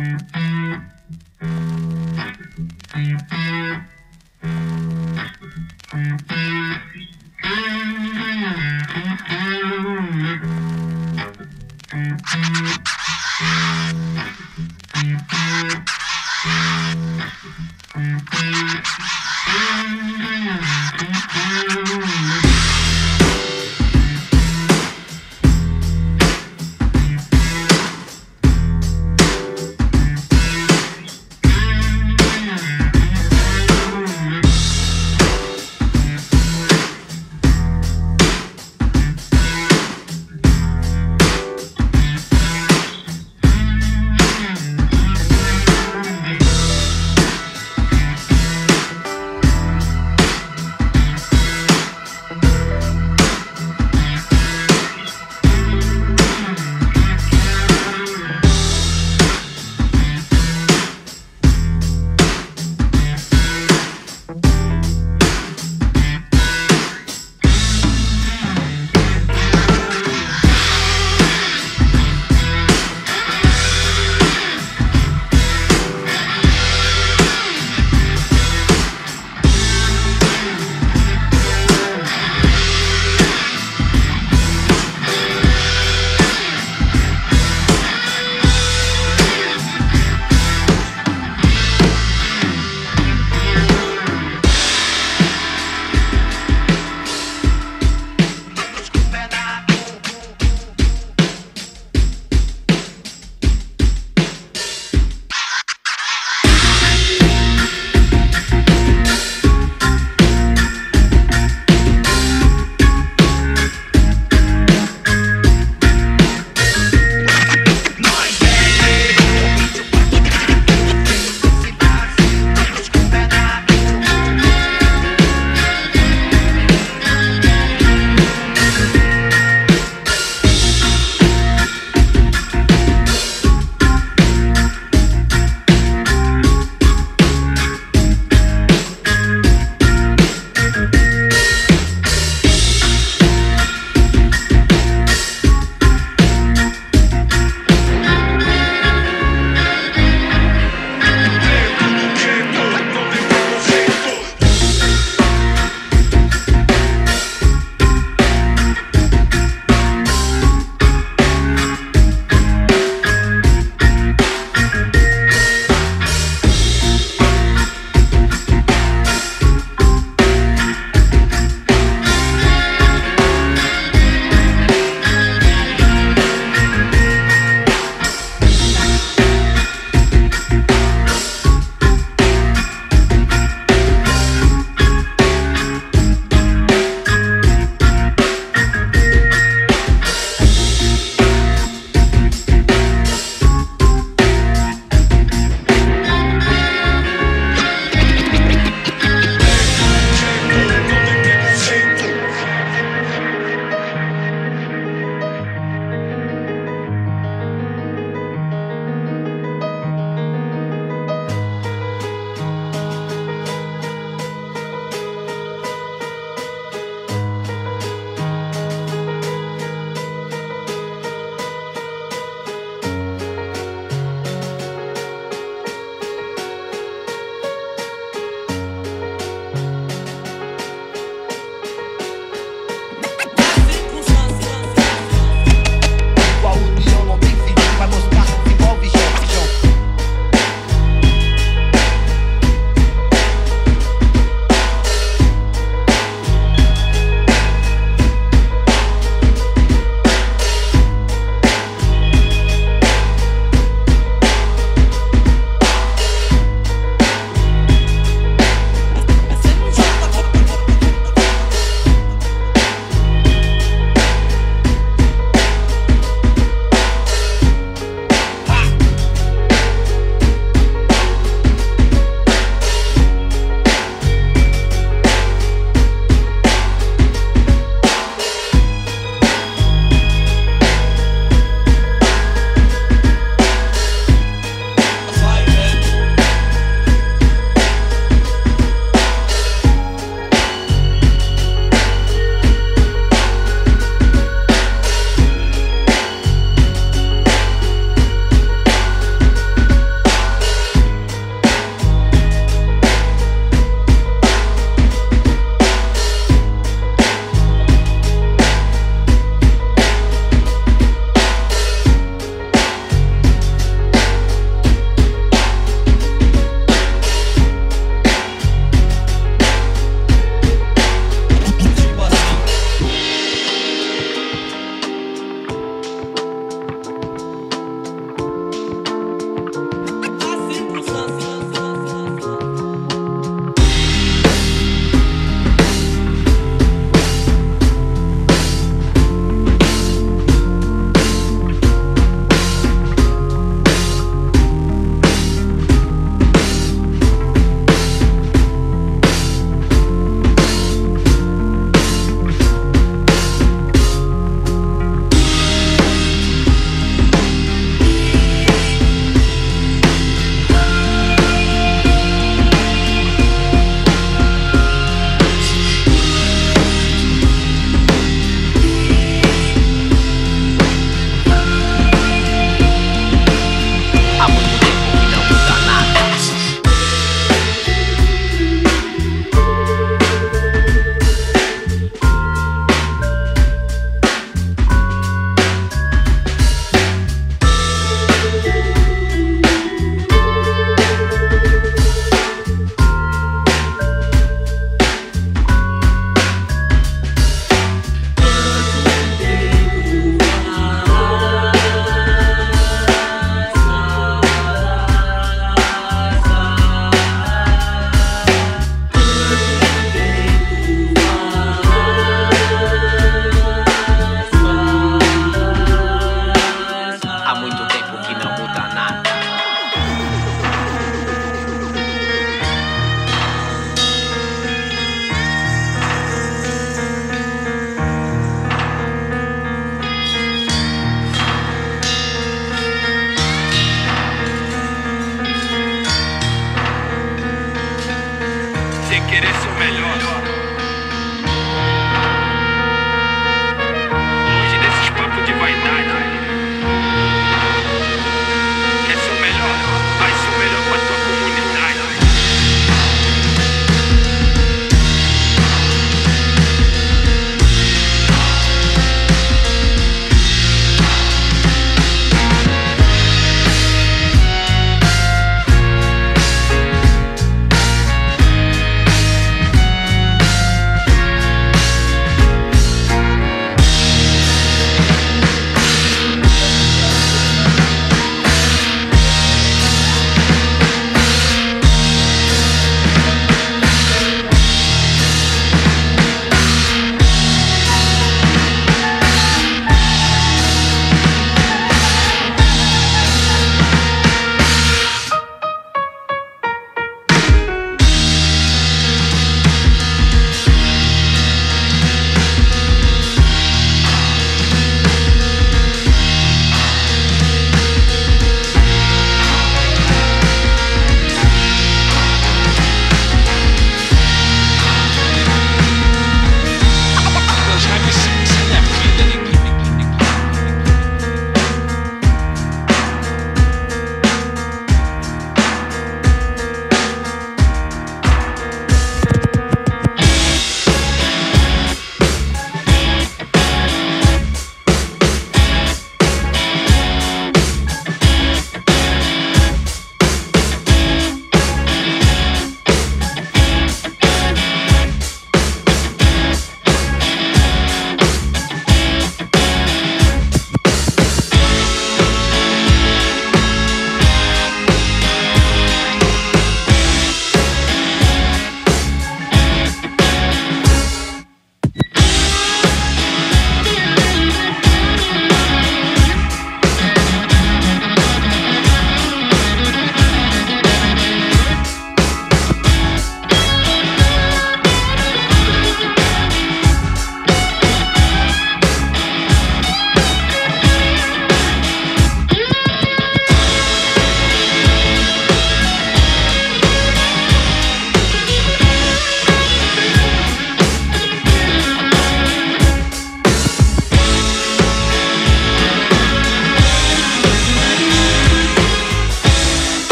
Thank you.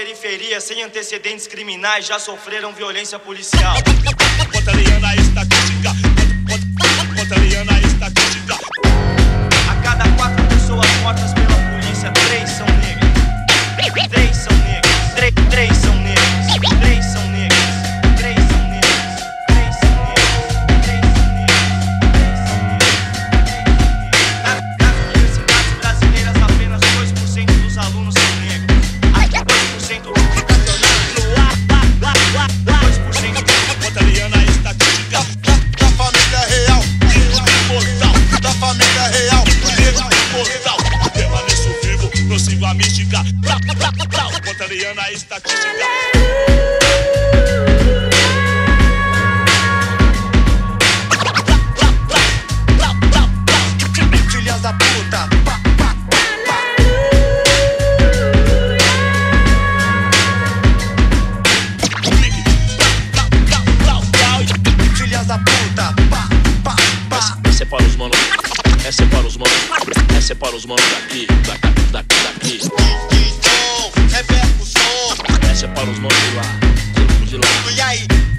periferia sem antecedentes criminais já sofreram violência policial. daqui, daqui, daqui, daqui. Então, o som. Essa é para os nomes lá, lá, de lá. E aí?